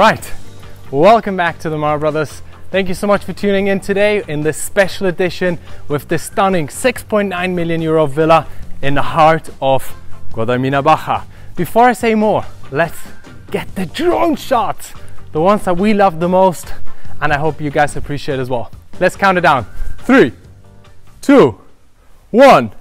Right, welcome back to the Maro Brothers. Thank you so much for tuning in today in this special edition with this stunning 6.9 million euro villa in the heart of Guadalmina Baja. Before I say more, let's get the drone shots, the ones that we love the most, and I hope you guys appreciate as well. Let's count it down. Three, two, one.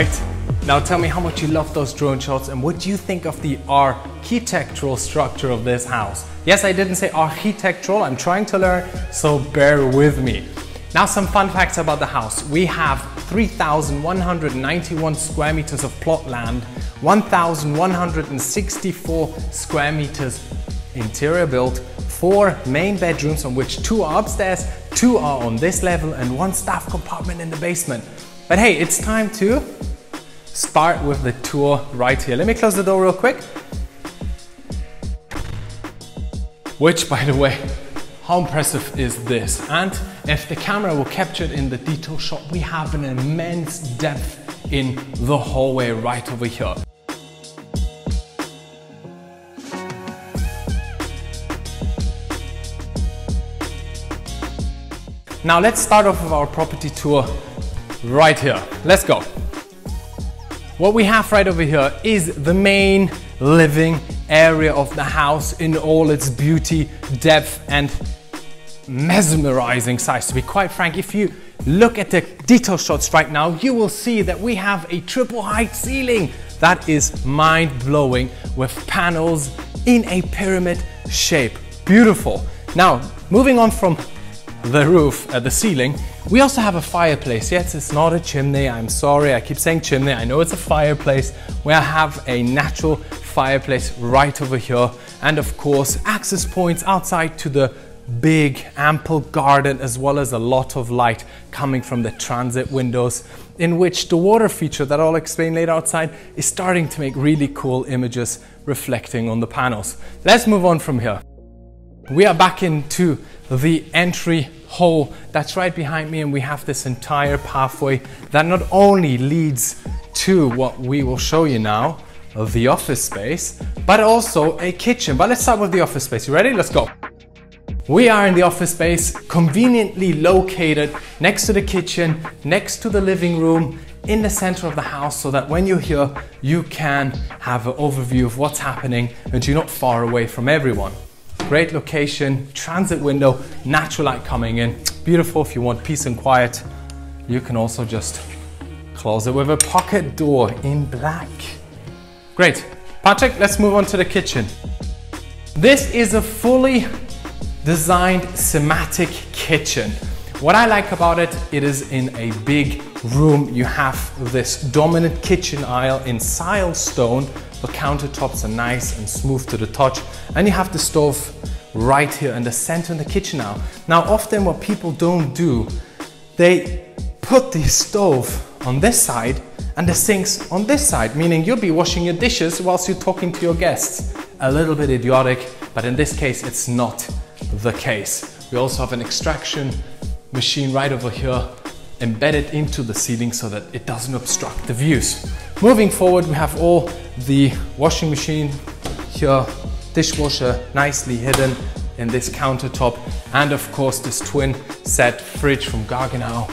Right? Now tell me how much you love those drone shots and what do you think of the architectural structure of this house? Yes, I didn't say architectural, I'm trying to learn, so bear with me. Now some fun facts about the house. We have 3,191 square meters of plot land, 1,164 square meters interior built, four main bedrooms on which two are upstairs, two are on this level and one staff compartment in the basement. But hey, it's time to start with the tour right here. Let me close the door real quick. Which, by the way, how impressive is this? And if the camera will capture it in the detail shot, we have an immense depth in the hallway right over here. Now let's start off with our property tour right here. Let's go. What we have right over here is the main living area of the house in all its beauty, depth and mesmerizing size. To be quite frank, if you look at the detail shots right now, you will see that we have a triple height ceiling that is mind blowing with panels in a pyramid shape. Beautiful. Now, moving on from the roof at the ceiling, we also have a fireplace. Yes, it's not a chimney. I'm sorry, I keep saying chimney. I know it's a fireplace. We have a natural fireplace right over here. And of course, access points outside to the big ample garden as well as a lot of light coming from the transit windows in which the water feature that I'll explain later outside is starting to make really cool images reflecting on the panels. Let's move on from here. We are back into the entry hole that's right behind me and we have this entire pathway that not only leads to what we will show you now, the office space, but also a kitchen. But let's start with the office space. You ready? Let's go. We are in the office space, conveniently located next to the kitchen, next to the living room, in the center of the house so that when you're here, you can have an overview of what's happening and you're not far away from everyone. Great location, transit window, natural light coming in. Beautiful if you want peace and quiet. You can also just close it with a pocket door in black. Great. Patrick, let's move on to the kitchen. This is a fully designed SieMatic kitchen. What I like about it, it is in a big room. You have this dominant kitchen aisle in Silestone. The countertops are nice and smooth to the touch. And you have the stove right here in the center in the kitchen now. Now, often what people don't do, they put the stove on this side and the sinks on this side, meaning you'll be washing your dishes whilst you're talking to your guests. a little bit idiotic, but in this case, it's not the case. We also have an extraction machine right over here embedded into the ceiling so that it doesn't obstruct the views. Moving forward, we have all the washing machine here, dishwasher nicely hidden in this countertop, and of course this twin set fridge from Gaggenau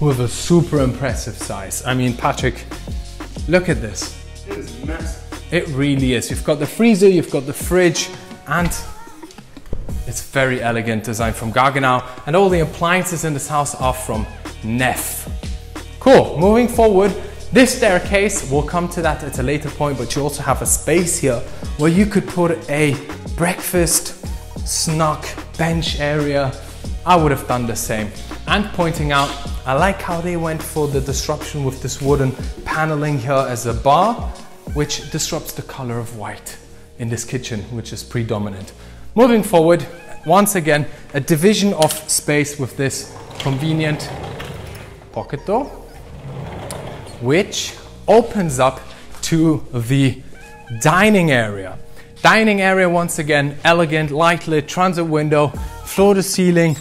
with a super impressive size. I mean, Patrick, look at this. It is massive. It really is. You've got the freezer, you've got the fridge, and it's very elegant design from Gaggenau. And all the appliances in this house are from Neff. Cool, moving forward, this staircase, we'll come to that at a later point, but you also have a space here where you could put a breakfast, snug bench area. I would have done the same. And pointing out, I like how they went for the disruption with this wooden paneling here as a bar, which disrupts the color of white in this kitchen, which is predominant. Moving forward, once again, a division of space with this convenient pocket door, which opens up to the dining area. Dining area, once again, elegant, light lit, transit window, floor to ceiling,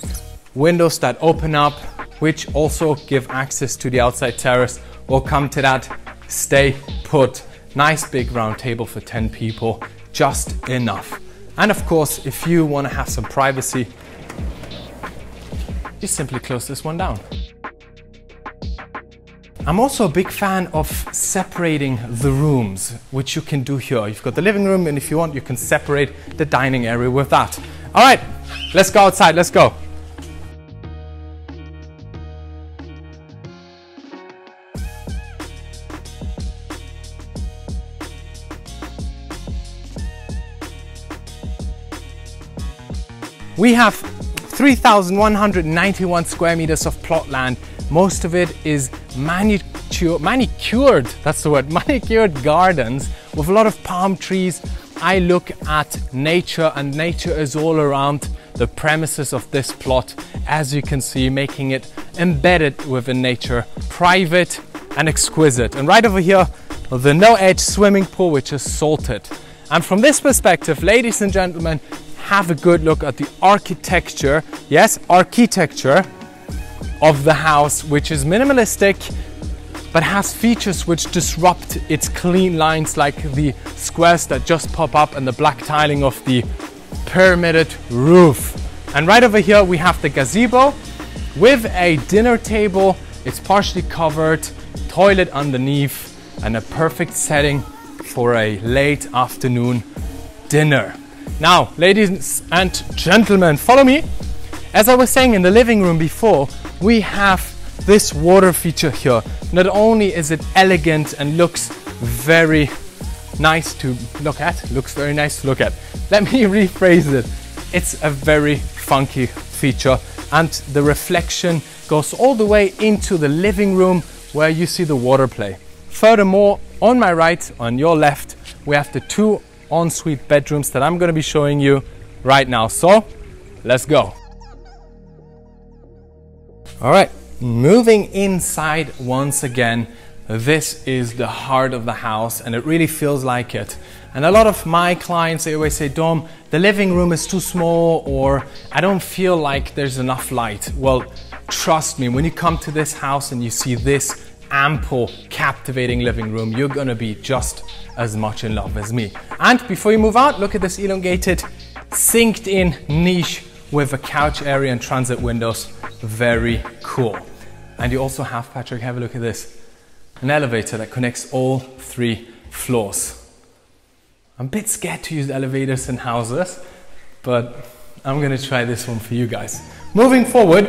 windows that open up, which also give access to the outside terrace. We'll come to that. Stay put. Nice big round table for 10 people, just enough. And of course, if you want to have some privacy, you simply close this one down. I'm also a big fan of separating the rooms, which you can do here. You've got the living room, and if you want, you can separate the dining area with that. All right, let's go outside, let's go. We have 3,191 square meters of plot land. Most of it is manicured, manicured, that's the word, manicured gardens with a lot of palm trees. I look at nature and nature is all around the premises of this plot, as you can see, making it embedded within nature, private and exquisite. And right over here, the no edge swimming pool, which is salted. And from this perspective, ladies and gentlemen, have a good look at the architecture, yes, architecture of the house, which is minimalistic, but has features which disrupt its clean lines like the squares that just pop up and the black tiling of the pyramided roof. And right over here we have the gazebo with a dinner table. It's partially covered, toilet underneath, and a perfect setting for a late afternoon dinner. Now, ladies and gentlemen, follow me. As I was saying in the living room before, we have this water feature here. Not only is it elegant and looks very nice to look at, looks very nice to look at. Let me rephrase it. It's a very funky feature and the reflection goes all the way into the living room where you see the water play. Furthermore, on my right, on your left, we have the two ensuite bedrooms that I'm going to be showing you right now. So let's go. All right, moving inside once again. This is the heart of the house and it really feels like it. And a lot of my clients, they always say, Dom, the living room is too small or I don't feel like there's enough light. Well, trust me, when you come to this house and you see this ample, captivating living room, you're gonna be just as much in love as me. And before you move out, look at this elongated, synced in niche with a couch area and transit windows. Very cool. And you also have, Patrick, have a look at this, an elevator that connects all three floors. I'm a bit scared to use elevators in houses, but I'm gonna try this one for you guys. Moving forward,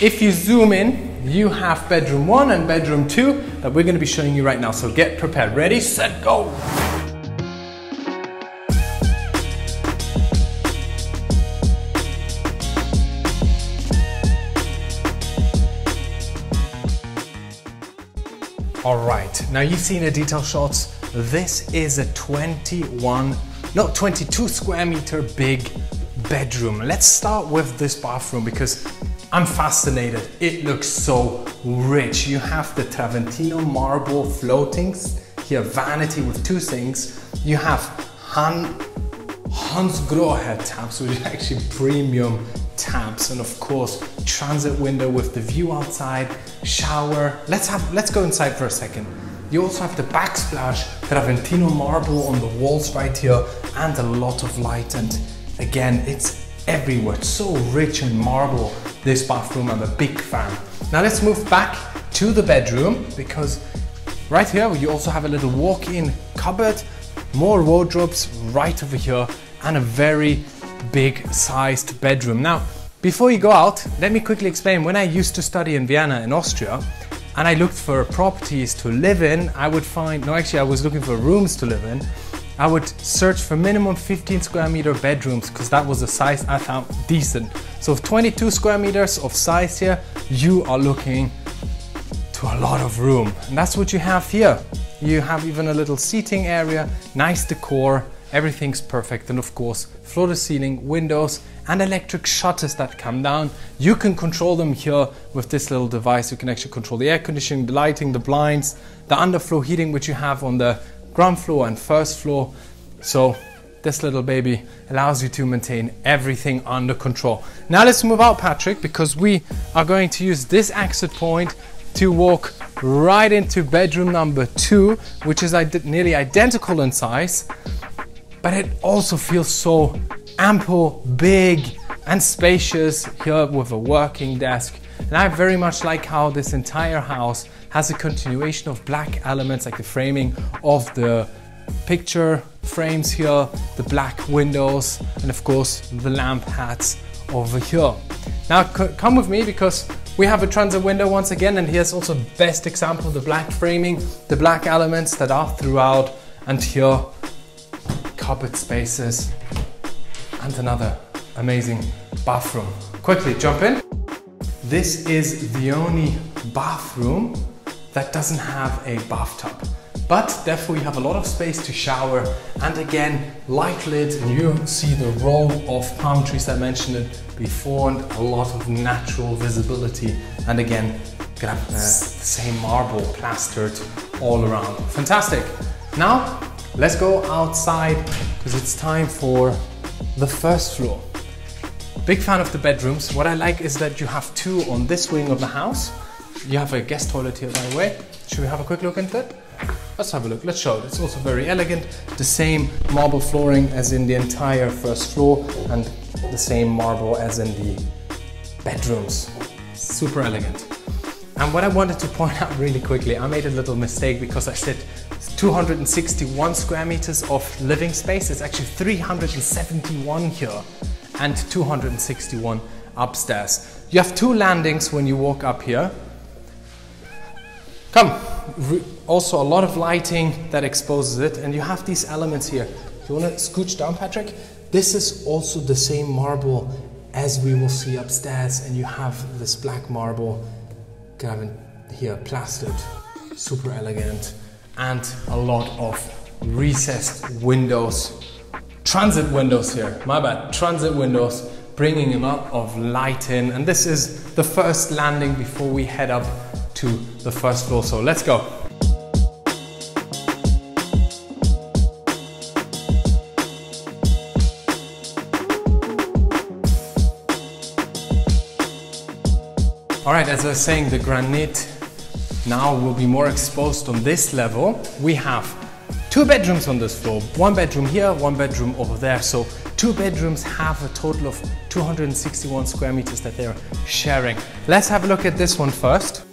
if you zoom in, you have bedroom one and bedroom two that we're gonna be showing you right now. So get prepared. Ready, set, go. All right, now you've seen the detail shots. This is a 21, no, 22 square meter big bedroom. Let's start with this bathroom because I'm fascinated. It looks so rich. You have the Travertino marble floatings, here vanity with two sinks. You have Hans Hansgrohe taps, which is actually premium taps, and of course, transit window with the view outside, shower. Let's have let's go inside for a second. You also have the backsplash Travertino marble on the walls right here, and a lot of light. And again, it's everywhere. It's so rich in marble. This bathroom, I'm a big fan. Now let's move back to the bedroom because right here you also have a little walk-in cupboard, more wardrobes right over here, and a very big sized bedroom. Now, before you go out, let me quickly explain. When I used to study in Vienna in Austria, and I looked for properties to live in, I would find, no actually I was looking for rooms to live in, I would search for minimum 15 square meter bedrooms because that was the size I found decent. So 22 square meters of size here, you are looking to a lot of room. And that's what you have here. You have even a little seating area, nice decor, everything's perfect. And of course, floor to ceiling, windows, and electric shutters that come down. You can control them here with this little device. You can actually control the air conditioning, the lighting, the blinds, the underfloor heating, which you have on the ground floor and first floor. So this little baby allows you to maintain everything under control. Now let's move out, Patrick, because we are going to use this exit point to walk right into bedroom number two, which is nearly identical in size, but it also feels so ample, big, and spacious here with a working desk. And I very much like how this entire house has a continuation of black elements like the framing of the picture frames here, the black windows, and of course the lamp hats over here. Now come with me because we have a transit window once again and here's also the best example of the black framing, the black elements that are throughout and here cupboard spaces and another amazing bathroom. Quickly jump in. This is the only bathroom that doesn't have a bathtub. But therefore you have a lot of space to shower and again light lids and you see the row of palm trees I mentioned it before and a lot of natural visibility and again have the same marble plastered all around. Fantastic. Now let's go outside because it's time for the first floor. Big fan of the bedrooms. What I like is that you have two on this wing of the house you have a guest toilet here, by the way. Should we have a quick look into it? Let's have a look. Let's show it. It's also very elegant. The same marble flooring as in the entire first floor and the same marble as in the bedrooms. Super elegant. And what I wanted to point out really quickly, I made a little mistake because I said 261 square meters of living space. It's actually 371 here and 261 upstairs. You have two landings when you walk up here. Come, also a lot of lighting that exposes it and you have these elements here. You wanna scooch down, Patrick? This is also the same marble as we will see upstairs and you have this black marble Gavin here plastered, super elegant and a lot of recessed windows, transit windows here, my bad, transit windows bringing a lot of light in and this is the first landing before we head up to the first floor. So let's go. All right, as I was saying, the granite now will be more exposed on this level. We have two bedrooms on this floor, one bedroom here, one bedroom over there. So two bedrooms have a total of 261 square meters that they're sharing. Let's have a look at this one first.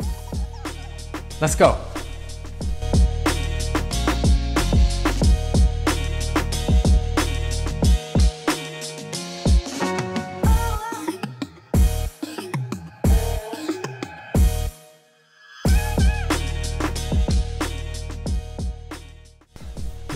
Let's go.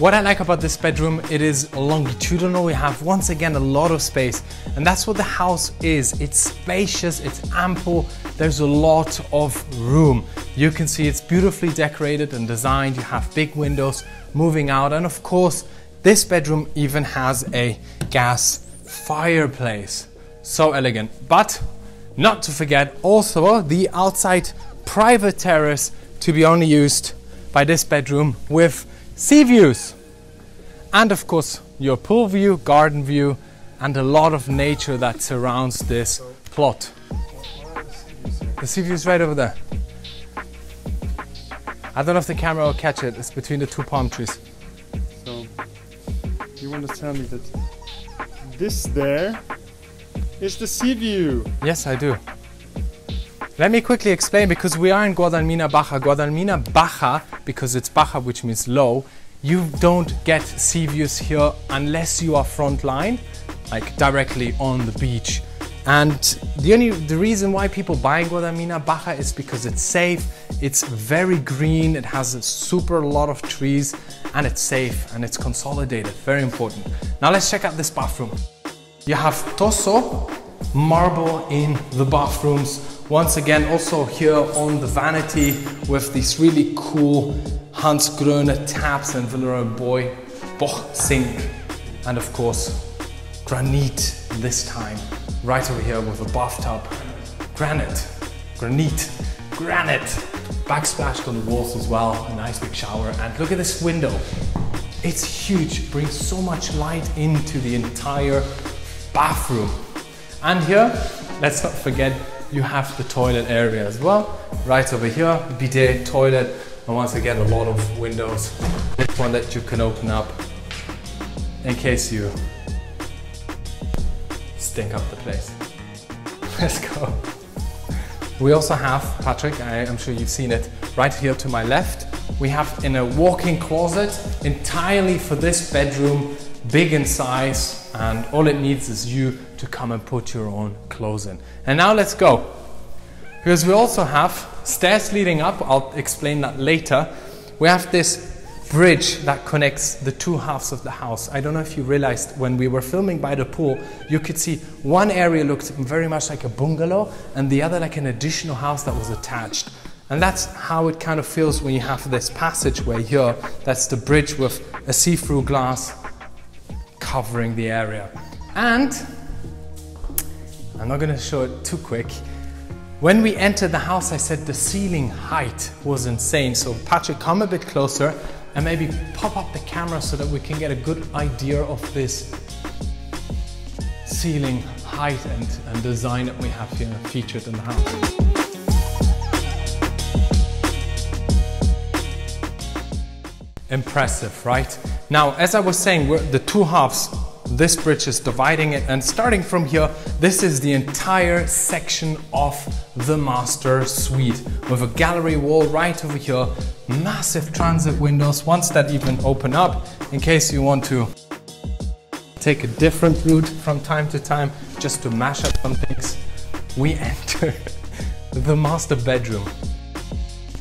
What I like about this bedroom, it is longitudinal. We have once again a lot of space and that's what the house is. It's spacious, it's ample, there's a lot of room. You can see it's beautifully decorated and designed. You have big windows moving out and of course this bedroom even has a gas fireplace. So elegant. But not to forget also the outside private terrace to be only used by this bedroom with sea views. And of course, your pool view, garden view, and a lot of nature that surrounds this plot. The sea view is right over there. I don't know if the camera will catch it. It's between the two palm trees. So, you want to tell me that this there is the sea view? Yes, I do. Let me quickly explain because we are in Guadalmina Baja. Guadalmina Baja, because it's Baja, which means low, you don't get sea views here unless you are front line, like directly on the beach. And the only the reason why people buy Guadalmina Baja is because it's safe, it's very green, it has a super lot of trees, and it's safe and it's consolidated. Very important. Now let's check out this bathroom. You have Toso marble in the bathrooms once again, also here on the vanity with these really cool Hansgrohe taps and Villeroy Boch sink. And of course, granite this time, right over here with a bathtub. Granite, granite, granite. Backsplashed on the walls as well, a nice big shower. And look at this window. It's huge, brings so much light into the entire bathroom. And here, let's not forget you have the toilet area as well. Right over here, bidet, toilet, and once again, a lot of windows. This one that you can open up in case you stink up the place. Let's go. We also have, Patrick, I am sure you've seen it, right here to my left. We have in a walk-in closet entirely for this bedroom, big in size, and all it needs is you to come and put your own clothes in. And now let's go. Because we also have stairs leading up, I'll explain that later. We have this bridge that connects the two halves of the house. I don't know if you realized when we were filming by the pool, you could see one area looked very much like a bungalow and the other like an additional house that was attached. And that's how it kind of feels when you have this passageway here. That's the bridge with a see-through glass covering the area. And I'm not going to show it too quick. When we entered the house, I said the ceiling height was insane. So Patrick, come a bit closer and maybe pop up the camera so that we can get a good idea of this ceiling height and, and design that we have here featured in the house. Impressive, right? Now, as I was saying, the two halves this bridge is dividing it and starting from here, this is the entire section of the master suite with a gallery wall right over here, massive transit windows, once that even open up in case you want to take a different route from time to time just to mash up some things. We enter the master bedroom.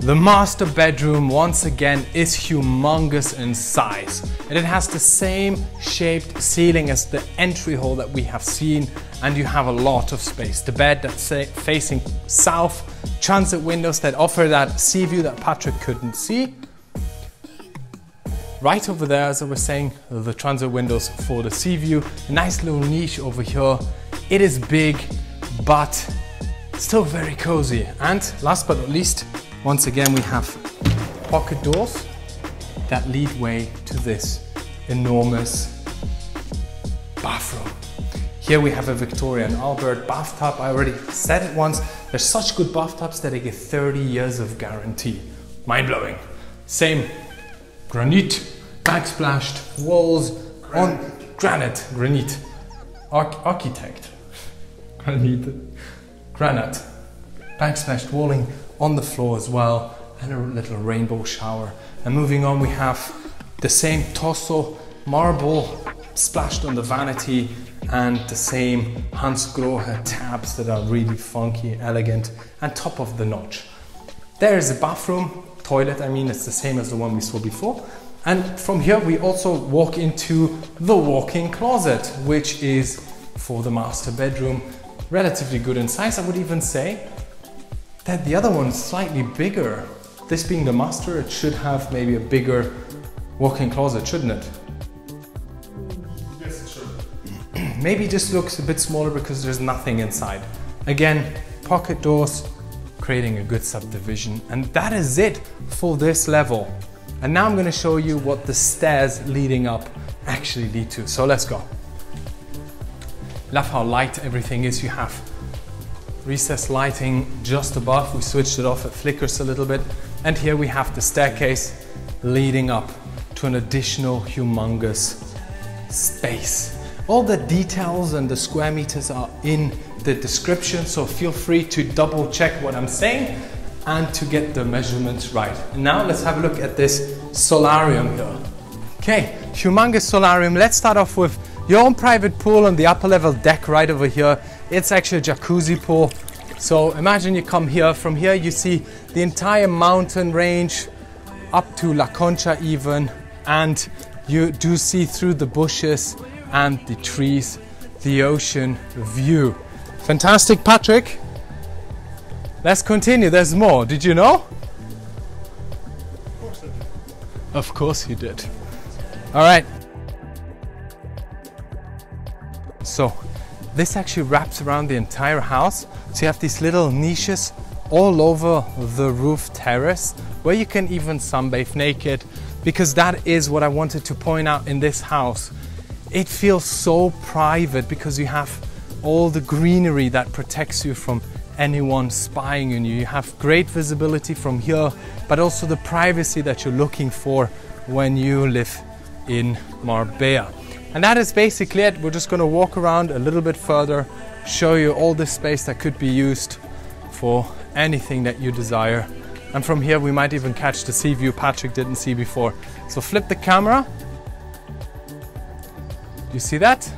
The master bedroom, once again, is humongous in size. And it has the same shaped ceiling as the entry hall that we have seen. And you have a lot of space. The bed that's facing south, transit windows that offer that sea view that Patrick couldn't see. Right over there, as I was saying, the transit windows for the sea view. A nice little niche over here. It is big, but still very cozy. And last but not least, once again, we have pocket doors that lead way to this enormous bathroom. Here we have a Victoria and Albert bathtub. I already said it once. They're such good bathtubs that they get 30 years of guarantee. Mind blowing. Same granite, backsplashed walls granite. on granite, granite. Arch architect, granite, granite, backsplashed walling on the floor as well and a little rainbow shower. And moving on we have the same Tosso marble splashed on the vanity and the same Hansgrohe tabs that are really funky, elegant and top of the notch. There is a bathroom, toilet I mean, it's the same as the one we saw before. And from here we also walk into the walk-in closet, which is for the master bedroom. Relatively good in size, I would even say that the other one's slightly bigger. This being the master, it should have maybe a bigger walk-in closet, shouldn't it? Yes, it should. maybe just looks a bit smaller because there's nothing inside. Again, pocket doors, creating a good subdivision. And that is it for this level. And now I'm gonna show you what the stairs leading up actually lead to. So let's go. Love how light everything is. You have recessed lighting just above. We switched it off, it flickers a little bit. And here we have the staircase leading up to an additional humongous space. All the details and the square meters are in the description, so feel free to double check what I'm saying and to get the measurements right. Now let's have a look at this solarium here. Okay, humongous solarium. Let's start off with your own private pool on the upper level deck right over here. It's actually a jacuzzi pool. So imagine you come here, from here you see the entire mountain range up to La Concha even, and you do see through the bushes and the trees the ocean view. Fantastic, Patrick. Let's continue. There's more. Did you know? Of course you did. All right. So, this actually wraps around the entire house. So you have these little niches all over the roof terrace where you can even sunbathe naked because that is what I wanted to point out in this house. It feels so private because you have all the greenery that protects you from anyone spying on you. You have great visibility from here, but also the privacy that you're looking for when you live in Marbella. And that is basically it. We're just going to walk around a little bit further, show you all this space that could be used for anything that you desire. And from here, we might even catch the sea view Patrick didn't see before. So flip the camera. You see that?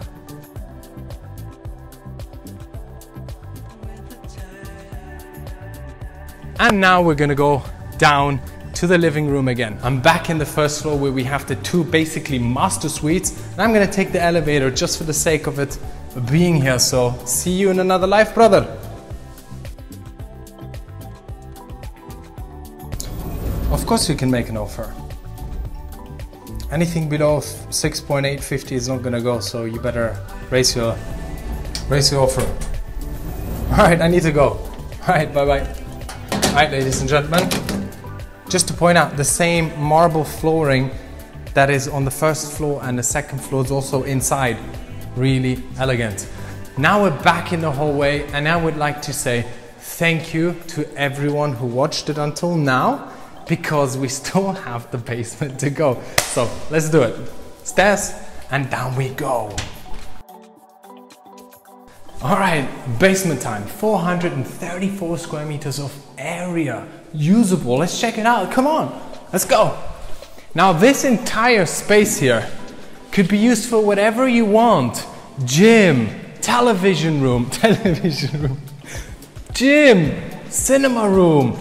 And now we're gonna go down to the living room again. I'm back in the first floor where we have the two basically master suites. And I'm gonna take the elevator just for the sake of it being here. So see you in another life, brother. Of course you can make an offer. Anything below 6.850 is not gonna go, so you better raise your raise your offer. Alright, I need to go. Alright, bye bye. Alright, ladies and gentlemen. Just to point out, the same marble flooring that is on the first floor and the second floor is also inside. Really elegant. Now we're back in the hallway and I would like to say thank you to everyone who watched it until now because we still have the basement to go. So let's do it. Stairs and down we go. All right, basement time. 434 square meters of area usable. Let's check it out. Come on, let's go. Now this entire space here could be used for whatever you want. Gym, television room, television room, gym, cinema room,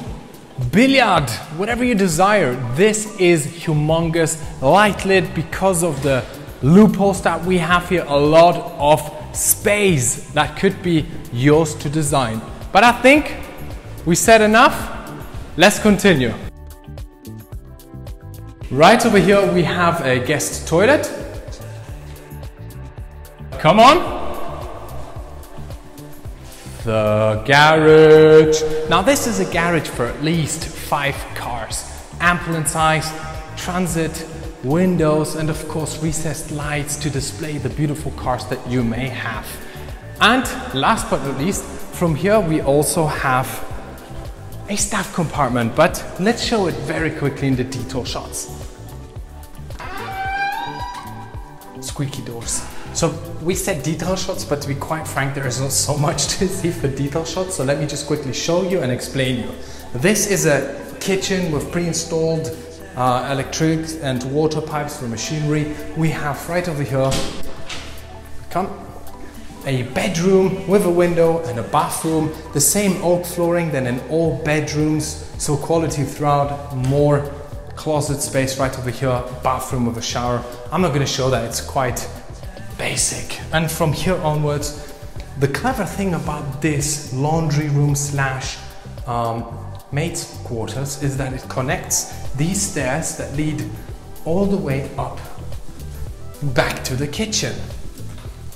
billiard, whatever you desire. This is humongous, light lit because of the loopholes that we have here. A lot of space that could be yours to design. But I think we said enough. Let's continue. Right over here we have a guest toilet. Come on. The garage. Now this is a garage for at least five cars. Ample in size, transit, windows, and of course recessed lights to display the beautiful cars that you may have. And last but not least, from here we also have a staff compartment, but let's show it very quickly in the detail shots. Squeaky doors. So we said detail shots, but to be quite frank, there is not so much to see for detail shots. So let me just quickly show you and explain you. This is a kitchen with pre-installed uh, electric and water pipes for machinery. We have right over here, come, a bedroom with a window and a bathroom, the same oak flooring than in all bedrooms, so quality throughout, more closet space right over here, bathroom with a shower. I'm not gonna show that, it's quite basic. And from here onwards, the clever thing about this laundry room slash um, maid's quarters is that it connects these stairs that lead all the way up back to the kitchen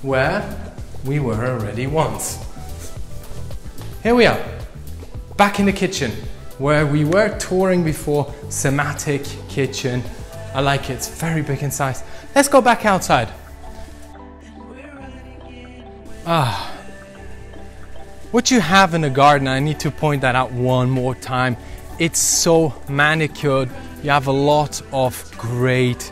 where we were already once. Here we are, back in the kitchen. where we were touring before, SieMatic kitchen. I like it, it's very big in size. Let's go back outside. Ah. What you have in the garden, I need to point that out one more time. It's so manicured. You have a lot of great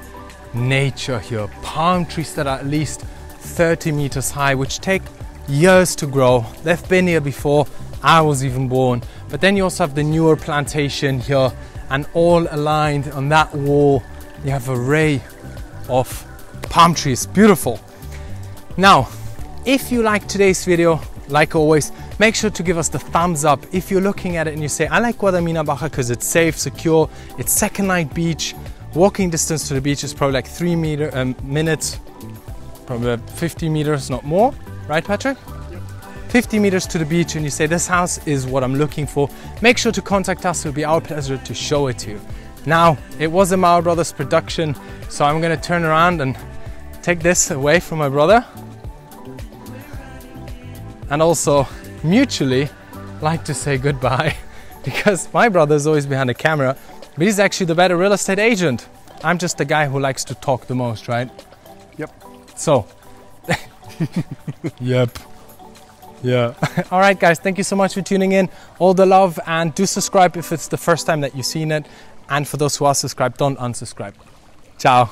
nature here. Palm trees that are at least 30 meters high, which take years to grow. They've been here before I was even born. But then you also have the newer plantation here, and all aligned on that wall, you have a array of palm trees. Beautiful. Now, if you like today's video, like always, make sure to give us the thumbs up. If you're looking at it and you say, I like Guadalmina Baja because it's safe, secure, it's second night beach, walking distance to the beach is probably like three meter um, minutes, probably 50 meters, not more, right, Patrick? Yep. 50 meters to the beach and you say this house is what I'm looking for, make sure to contact us. It'll be our pleasure to show it to you. Now, it was a Maro Brothers production, so I'm gonna turn around and take this away from my brother and also mutually like to say goodbye because my brother is always behind the camera, but he's actually the better real estate agent. I'm just the guy who likes to talk the most, right? Yep. So, yep. Yeah. All right, guys, thank you so much for tuning in. All the love, and do subscribe if it's the first time that you've seen it. And for those who are subscribed, don't unsubscribe. Ciao.